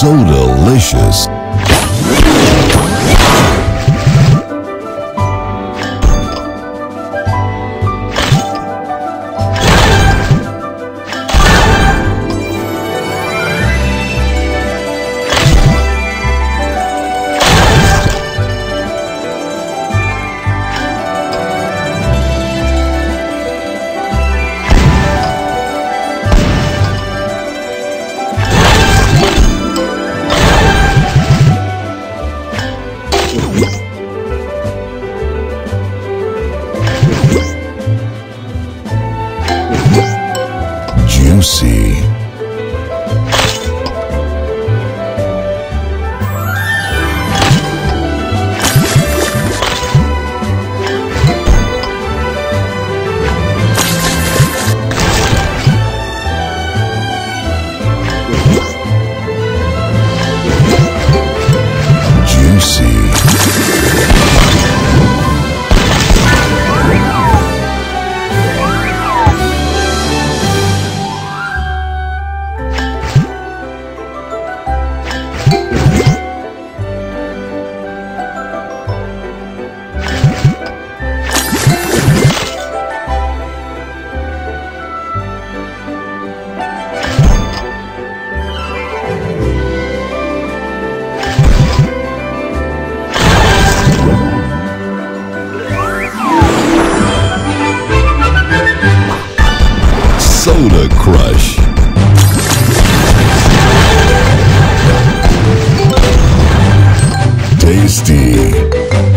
so delicious. Juicy. Tasty.